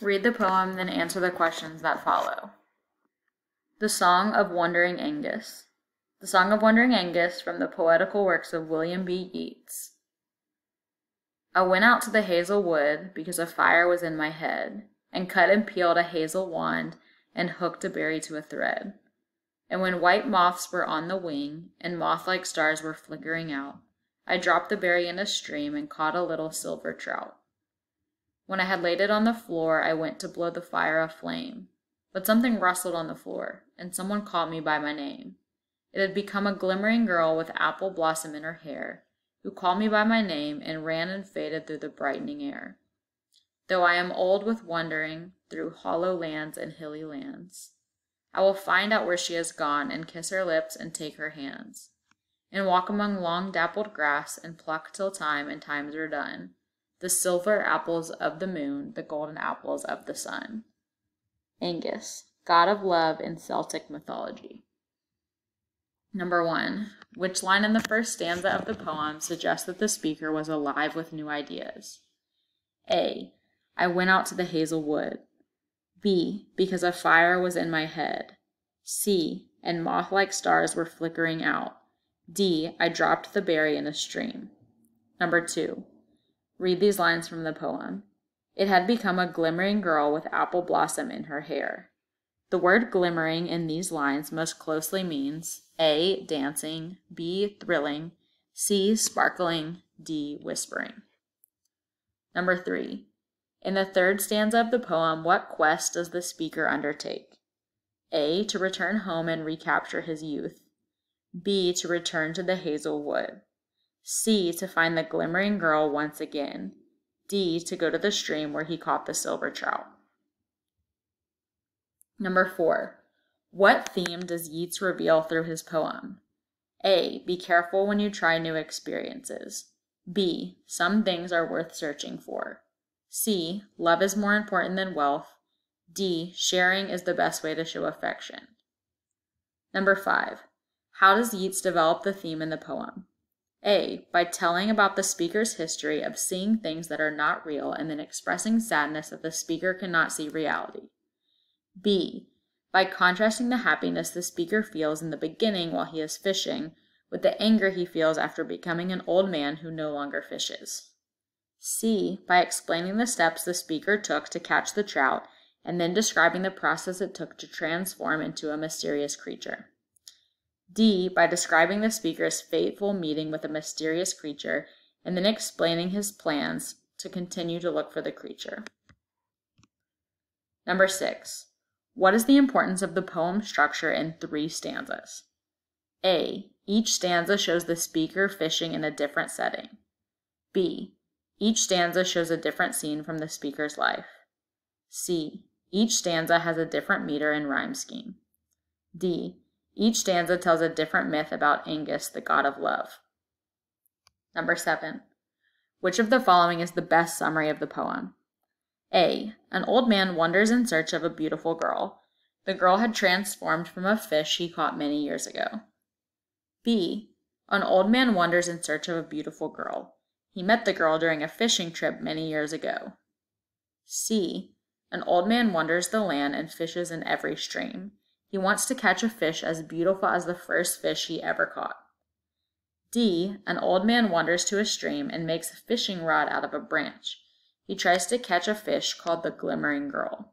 Read the poem, then answer the questions that follow. The Song of Wandering Aengus. The Song of Wandering Aengus from the poetical works of William B. Yeats. I went out to the hazel wood because a fire was in my head, and cut and peeled a hazel wand and hooked a berry to a thread. And when white moths were on the wing and moth like stars were flickering out, I dropped the berry in a stream and caught a little silver trout. When I had laid it on the floor, I went to blow the fire aflame. But something rustled on the floor, and someone called me by my name. It had become a glimmering girl with apple blossom in her hair, who called me by my name and ran and faded through the brightening air. Though I am old with wandering through hollow lands and hilly lands, I will find out where she has gone and kiss her lips and take her hands, and walk among long dappled grass and pluck till time and times are done the silver apples of the moon, the golden apples of the sun. Aengus, god of love in Celtic mythology. Number one, which line in the first stanza of the poem suggests that the speaker was alive with new ideas? A. I went out to the hazel wood. B. Because a fire was in my head. C. And moth like stars were flickering out. D. I dropped the berry in a stream. Number two, Read these lines from the poem. It had become a glimmering girl with apple blossom in her hair. The word glimmering in these lines most closely means A. Dancing, B. Thrilling, C. Sparkling, D. Whispering. Number three. In the third stanza of the poem, what quest does the speaker undertake? A. To return home and recapture his youth. B. To return to the hazel wood. C. To find the glimmering girl once again. D. To go to the stream where he caught the silver trout. Number four. What theme does Yeats reveal through his poem? A. Be careful when you try new experiences. B. Some things are worth searching for. C. Love is more important than wealth. D. Sharing is the best way to show affection. Number five. How does Yeats develop the theme in the poem? A. By telling about the speaker's history of seeing things that are not real and then expressing sadness that the speaker cannot see reality. B. By contrasting the happiness the speaker feels in the beginning while he is fishing with the anger he feels after becoming an old man who no longer fishes. C. By explaining the steps the speaker took to catch the trout and then describing the process it took to transform into a mysterious creature. D. By describing the speaker's fateful meeting with a mysterious creature and then explaining his plans to continue to look for the creature. Number six. What is the importance of the poem structure in three stanzas? A. Each stanza shows the speaker fishing in a different setting. B. Each stanza shows a different scene from the speaker's life. C. Each stanza has a different meter and rhyme scheme. D. Each stanza tells a different myth about Aengus, the god of love. Number seven. Which of the following is the best summary of the poem? A. An old man wanders in search of a beautiful girl. The girl had transformed from a fish he caught many years ago. B. An old man wanders in search of a beautiful girl. He met the girl during a fishing trip many years ago. C. An old man wanders the land and fishes in every stream. He wants to catch a fish as beautiful as the first fish he ever caught. D. An old man wanders to a stream and makes a fishing rod out of a branch. He tries to catch a fish called the glimmering girl.